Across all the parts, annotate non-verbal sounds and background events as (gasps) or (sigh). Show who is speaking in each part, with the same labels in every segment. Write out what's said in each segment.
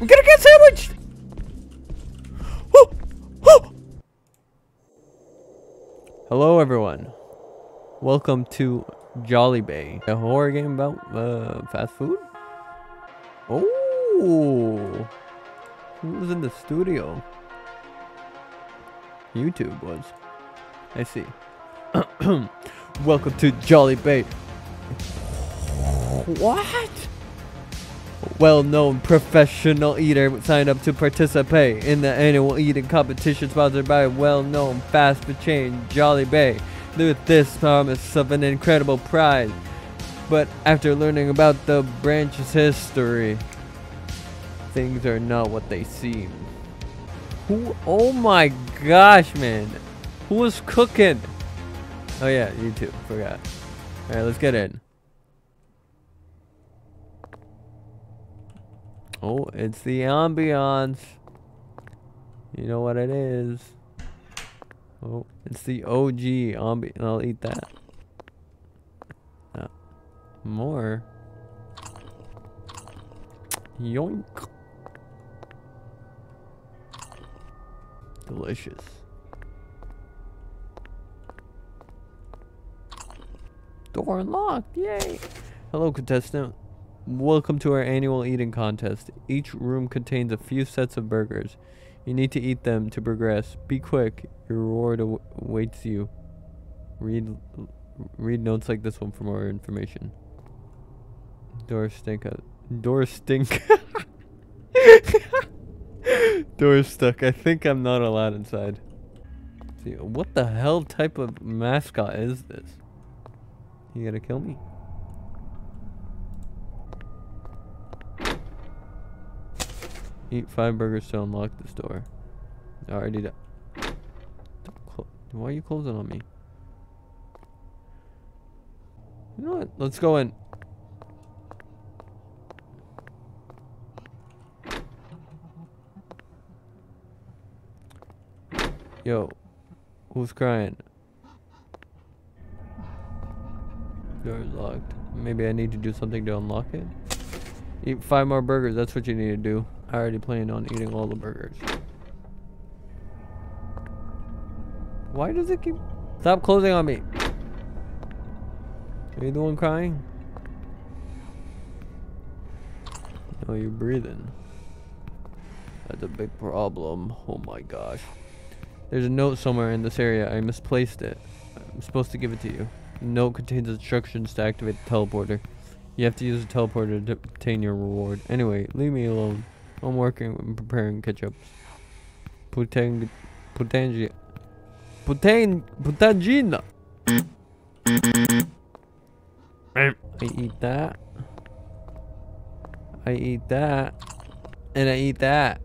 Speaker 1: I'm gonna get sandwiched! Oh, oh. Hello, everyone. Welcome to Jollibae, a horror game about uh, fast food. Oh, who was in the studio? YouTube was. I see. (clears throat) Welcome to Jollibae. What? Well-known professional eater signed up to participate in the annual eating competition sponsored by well-known fast food chain Jollibae. With this promise of an incredible prize, but after learning about the branch's history, things are not what they seem. Who? Oh my gosh, man! Who was cooking? Oh yeah, YouTube. Forgot. All right, let's get in. Oh, it's the ambiance. You know what it is. Oh, it's the OG ambi. I'll eat that. Uh, more. Yoink. Delicious. Door unlocked. Yay. Hello, contestant. Welcome to our annual eating contest. Each room contains a few sets of burgers. You need to eat them to progress. Be quick. Your reward awaits you. Read read notes like this one for more information. Door stink. uh, Door stink. (laughs) Door stuck. I think I'm not allowed inside. See, what the hell type of mascot is this? You gonna kill me? Eat five burgers to unlock this door. I already done. Why are you closing on me? You know what? Let's go in. Yo, who's crying? Door's locked. Maybe I need to do something to unlock it? Eat five more burgers, that's what you need to do. I already planned on eating all the burgers. Why does it keep... Stop closing on me! Are you the one crying? No, you're breathing. That's a big problem. Oh my gosh. There's a note somewhere in this area. I misplaced it. I'm supposed to give it to you. The note contains instructions to activate the teleporter. You have to use the teleporter to obtain your reward. Anyway, leave me alone. I'm working on preparing ketchup. Putang... Putangi... Putain... Putangina! I eat that. I eat that. And I eat that.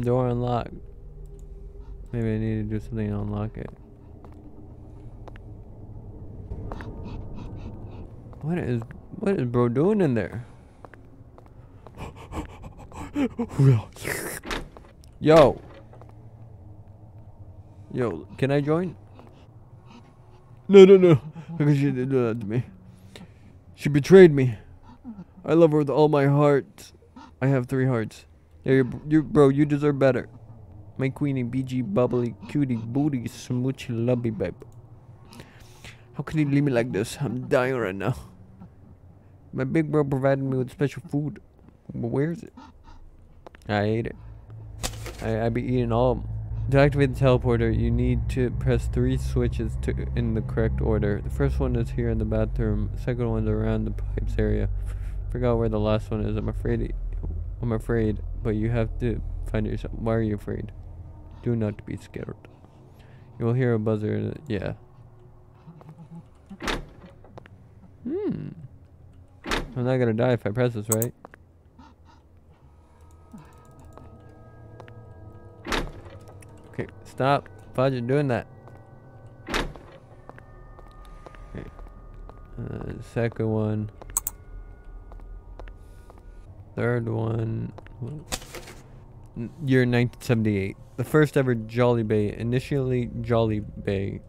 Speaker 1: Door unlocked. Maybe I need to do something to unlock it. What is what is bro doing in there? Yo. Yo, can I join? No, no, no. Because she did that to me? She betrayed me. I love her with all my heart. I have three hearts. Yeah, you, bro, you deserve better. My queenie, BG, bubbly, cutie, booty, smoochy, lovey, babe. How can you leave me like this? I'm dying right now. My big bro provided me with special food. But where is it? I ate it. I, I be eating all. To activate the teleporter, you need to press three switches to in the correct order. The first one is here in the bathroom. The second one's around the pipes area. Forgot where the last one is. I'm afraid. I'm afraid, but you have to find it yourself. Why are you afraid? Do not be scared. You will hear a buzzer. Yeah. Hmm. I'm not gonna die if I press this, right? Stop. Fudge doing that. Uh, second one. Third one. Year 1978. The first ever Jollibae. Initially Jolly Bay.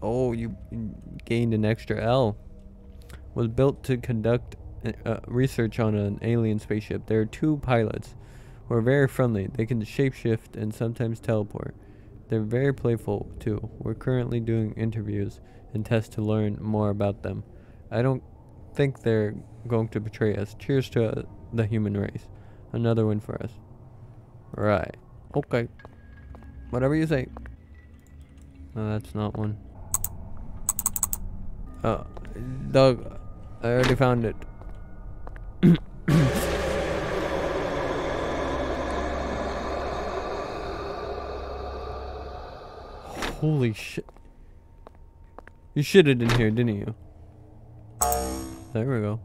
Speaker 1: Oh, you you gained an extra L. Was built to conduct uh, research on an alien spaceship. There are two pilots who are very friendly. They can shapeshift and sometimes teleport. They're very playful too. We're currently doing interviews and tests to learn more about them. I don't think they're going to betray us. Cheers to uh, the human race. Another win for us. Right. Okay. Whatever you say. No, that's not one. Oh, Doug, I already found it. (clears throat) Holy shit. You shitted in here, didn't you? There we go.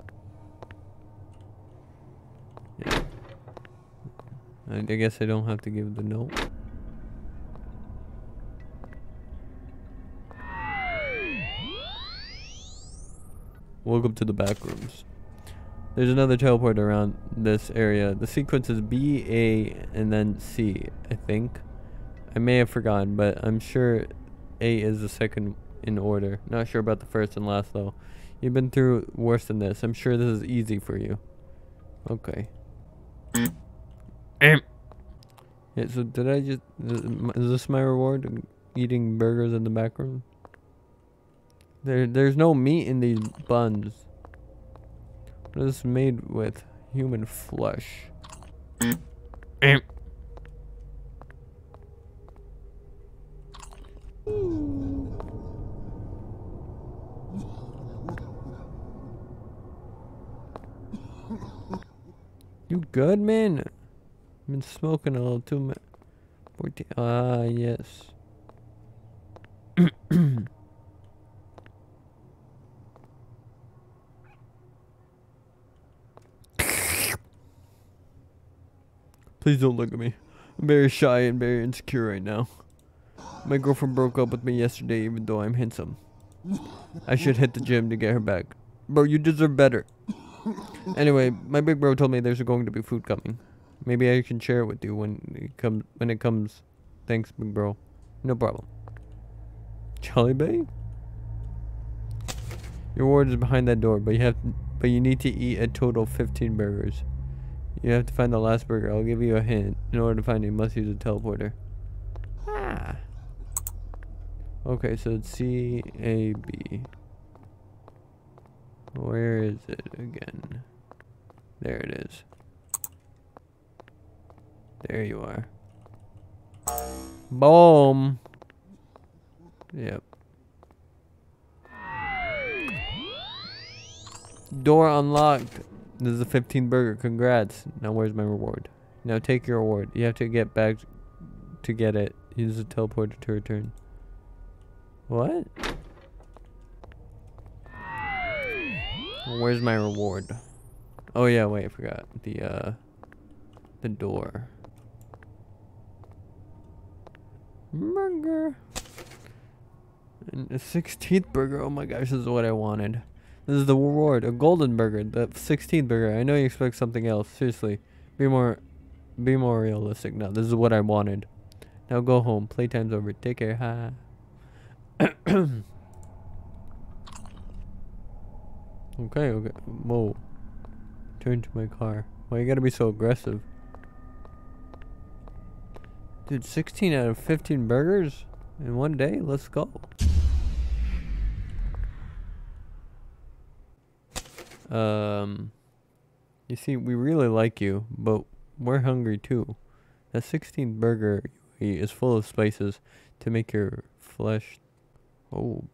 Speaker 1: Yeah. I, I guess I don't have to give the note. Welcome to the back rooms. There's another teleport around this area. The sequence is B, A, and then C, I think. I may have forgotten, but I'm sure A is the second in order. Not sure about the first and last, though. You've been through worse than this. I'm sure this is easy for you. Okay. yeah, so did I just... Is this my reward? Eating burgers in the back room? There, there's no meat in these buns. What is this made with? Human flesh. You good, man? I've been smoking a little too much. Ah, yes. (coughs) Please don't look at me. I'm very shy and very insecure right now. My girlfriend broke up with me yesterday even though I'm handsome. I should hit the gym to get her back. Bro, you deserve better. Anyway, my big bro told me there's going to be food coming. Maybe I can share it with you when it comes when it comes. Thanks, big bro. No problem. Charlie Bay? Your ward is behind that door, but you have but you need to eat a total of 15 burgers. You have to find the last burger. I'll give you a hint. In order to find it, you must use a teleporter. Ah. Okay, so it's C A B. Where is it again? There it is. There you are. Boom. Yep. Door unlocked. This is a 15 burger. Congrats. Now where's my reward? Now take your reward. You have to get back to get it. Use the teleporter to return. What? Where's my reward? Oh yeah, wait, I forgot. The uh the door. Burger. And a 16th burger. Oh my gosh, this is what I wanted. This is the reward, a golden burger, the 16th burger. I know you expect something else. Seriously, be more, be more realistic. Now, this is what I wanted. Now go home. Playtime's over. Take care. Ha. (clears throat) okay. Okay. Whoa. Turn to my car. Why you gotta be so aggressive? Dude, 16 out of 15 burgers in one day? Let's go. Um, you see, we really like you, but we're hungry too. That 16 burger is full of spices to make your flesh, oh,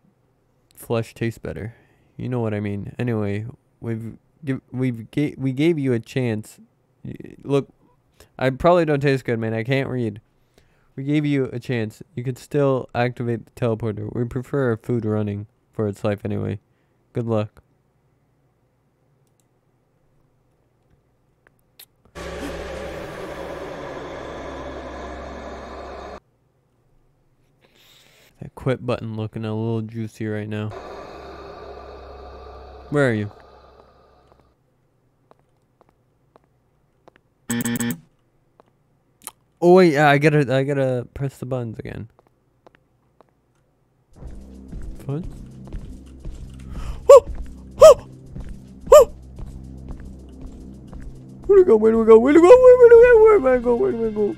Speaker 1: flesh taste better. You know what I mean. Anyway, we've give, we've ga- we gave you a chance. Look, I probably don't taste good, man. I can't read. We gave you a chance. You could still activate the teleporter. We prefer food running for its life anyway. Good luck. That quit button looking a little juicy right now. Where are you? Oh wait, I gotta, I gotta press the buttons again. What? Where do we go? Where do we go? Where do we go? Where do we go? Where do I go? Where do I go?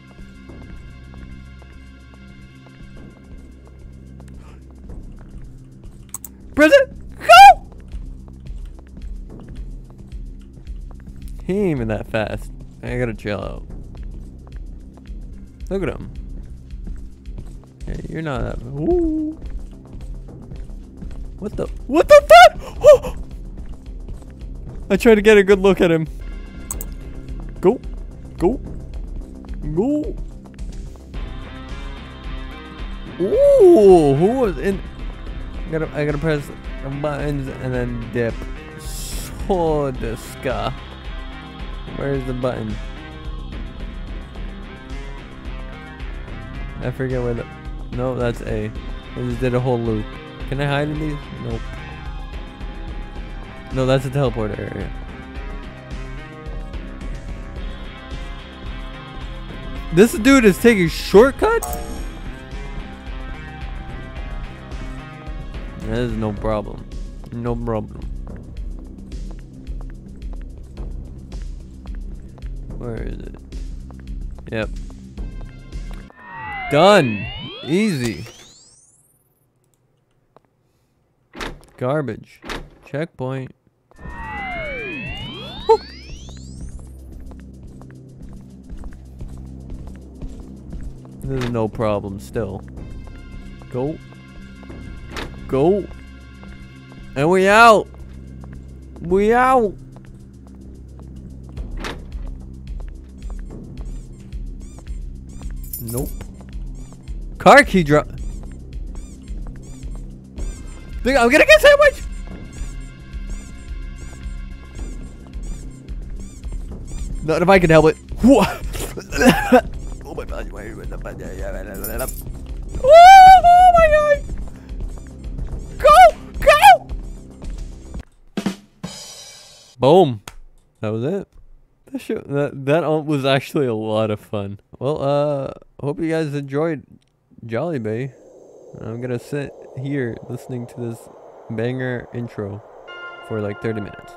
Speaker 1: Press it! He ain't even that fast. I gotta chill out. Look at him. You're not that. Ooh. What the? What the fuck? (gasps) I tried to get a good look at him. Go. Go. Go. Ooh, who was in? I gotta, I gotta press the buttons and then dip. So disgust. Where's the button? I forget where the. No, that's A. I just did a whole loop. Can I hide in these? Nope. No, that's a teleporter area. This dude is taking shortcuts? That is no problem. No problem. Where is it? Yep. Done. Easy. Garbage. Checkpoint. Woo. This is no problem still. Go. Go. And we out. We out. Nope. Car key drop. Think I'm gonna get sandwich. Not if I can help it. What? (laughs) oh my god! Oh my god! Go! Go! Boom. That was it. That show, that that was actually a lot of fun. Well, uh, hope you guys enjoyed Jollibae. I'm gonna sit here listening to this banger intro for like 30 minutes.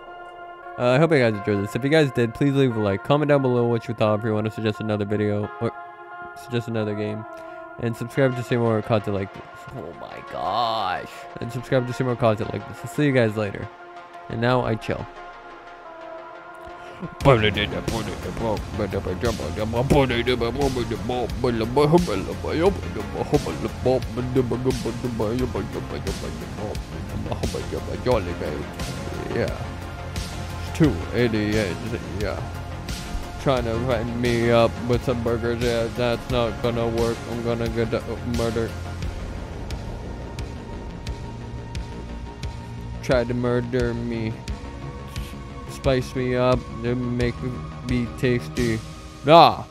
Speaker 1: Uh, I hope you guys enjoyed this. If you guys did, please leave a like. Comment down below what you thought. If you want to suggest another video or suggest another game, and subscribe to see more content like this. Oh my gosh! And subscribe to see more content like this. I'll see you guys later. And now I chill. Yeah. Two idiots. Yeah. Trying to find me up with some burgers. Yeah, that's not gonna work. I'm gonna get uh, murdered. Tried to murder me spice me up to make me tasty. Nah,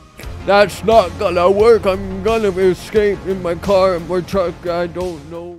Speaker 1: that's not gonna work. I'm gonna escape in my car or truck. I don't know.